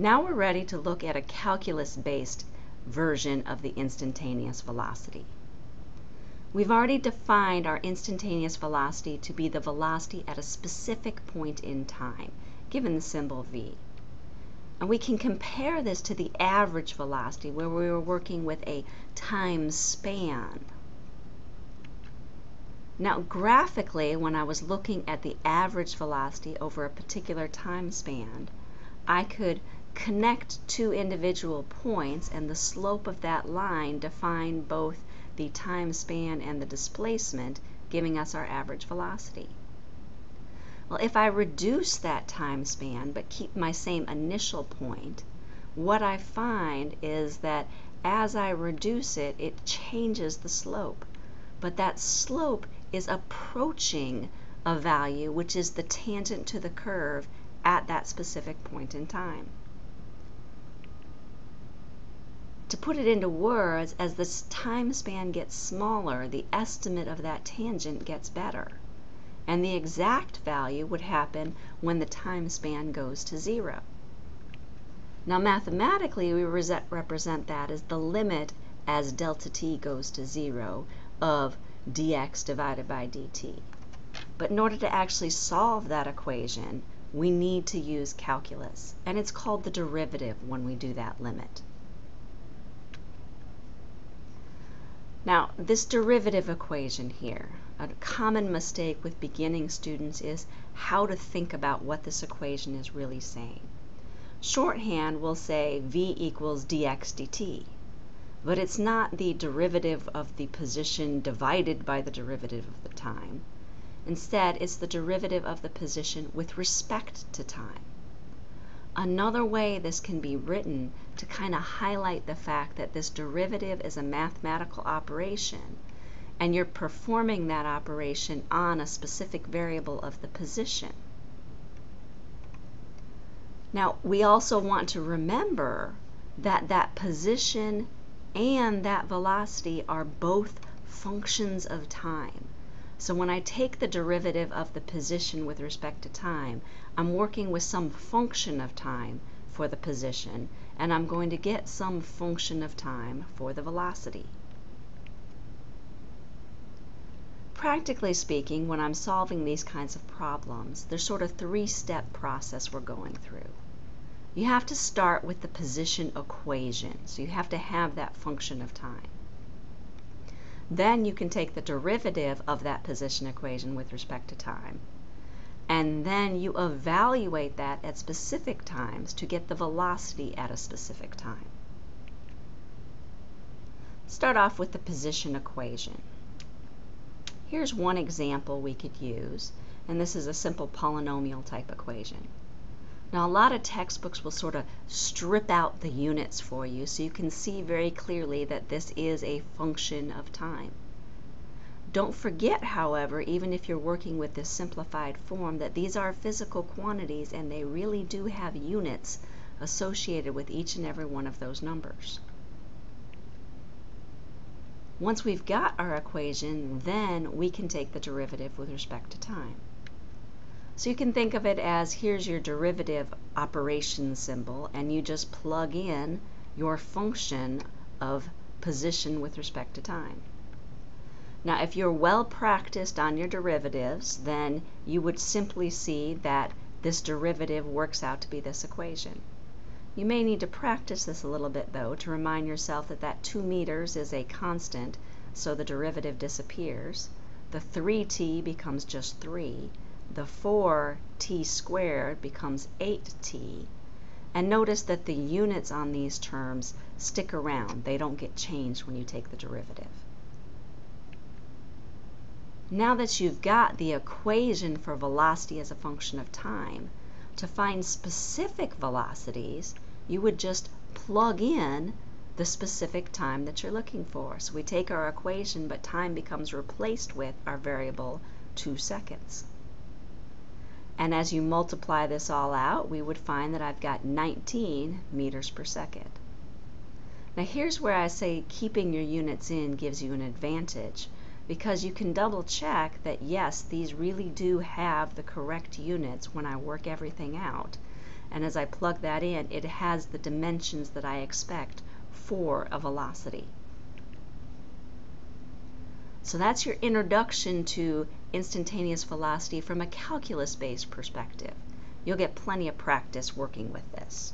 Now we're ready to look at a calculus-based version of the instantaneous velocity. We've already defined our instantaneous velocity to be the velocity at a specific point in time, given the symbol v. And we can compare this to the average velocity where we were working with a time span. Now graphically, when I was looking at the average velocity over a particular time span, I could connect two individual points and the slope of that line define both the time span and the displacement, giving us our average velocity. Well, if I reduce that time span but keep my same initial point, what I find is that as I reduce it, it changes the slope. But that slope is approaching a value which is the tangent to the curve at that specific point in time. To put it into words, as the time span gets smaller, the estimate of that tangent gets better. And the exact value would happen when the time span goes to zero. Now mathematically, we represent that as the limit as delta t goes to zero of dx divided by dt. But in order to actually solve that equation, we need to use calculus, and it's called the derivative when we do that limit. Now, this derivative equation here, a common mistake with beginning students is how to think about what this equation is really saying. Shorthand will say v equals dx dt, but it's not the derivative of the position divided by the derivative of the time. Instead, it's the derivative of the position with respect to time. Another way this can be written to kind of highlight the fact that this derivative is a mathematical operation and you're performing that operation on a specific variable of the position. Now, we also want to remember that that position and that velocity are both functions of time. So when I take the derivative of the position with respect to time, I'm working with some function of time for the position, and I'm going to get some function of time for the velocity. Practically speaking, when I'm solving these kinds of problems, there's sort of three-step process we're going through. You have to start with the position equation, so you have to have that function of time. Then you can take the derivative of that position equation with respect to time. And then you evaluate that at specific times to get the velocity at a specific time. Start off with the position equation. Here's one example we could use, and this is a simple polynomial type equation. Now a lot of textbooks will sort of strip out the units for you so you can see very clearly that this is a function of time. Don't forget, however, even if you're working with this simplified form, that these are physical quantities and they really do have units associated with each and every one of those numbers. Once we've got our equation, then we can take the derivative with respect to time. So you can think of it as here's your derivative operation symbol and you just plug in your function of position with respect to time. Now if you're well practiced on your derivatives then you would simply see that this derivative works out to be this equation. You may need to practice this a little bit though to remind yourself that that 2 meters is a constant so the derivative disappears. The 3t becomes just 3 the 4t squared becomes 8t. And notice that the units on these terms stick around. They don't get changed when you take the derivative. Now that you've got the equation for velocity as a function of time, to find specific velocities, you would just plug in the specific time that you're looking for. So we take our equation, but time becomes replaced with our variable 2 seconds. And as you multiply this all out, we would find that I've got 19 meters per second. Now here's where I say keeping your units in gives you an advantage because you can double check that yes, these really do have the correct units when I work everything out. And as I plug that in, it has the dimensions that I expect for a velocity. So that's your introduction to instantaneous velocity from a calculus-based perspective. You'll get plenty of practice working with this.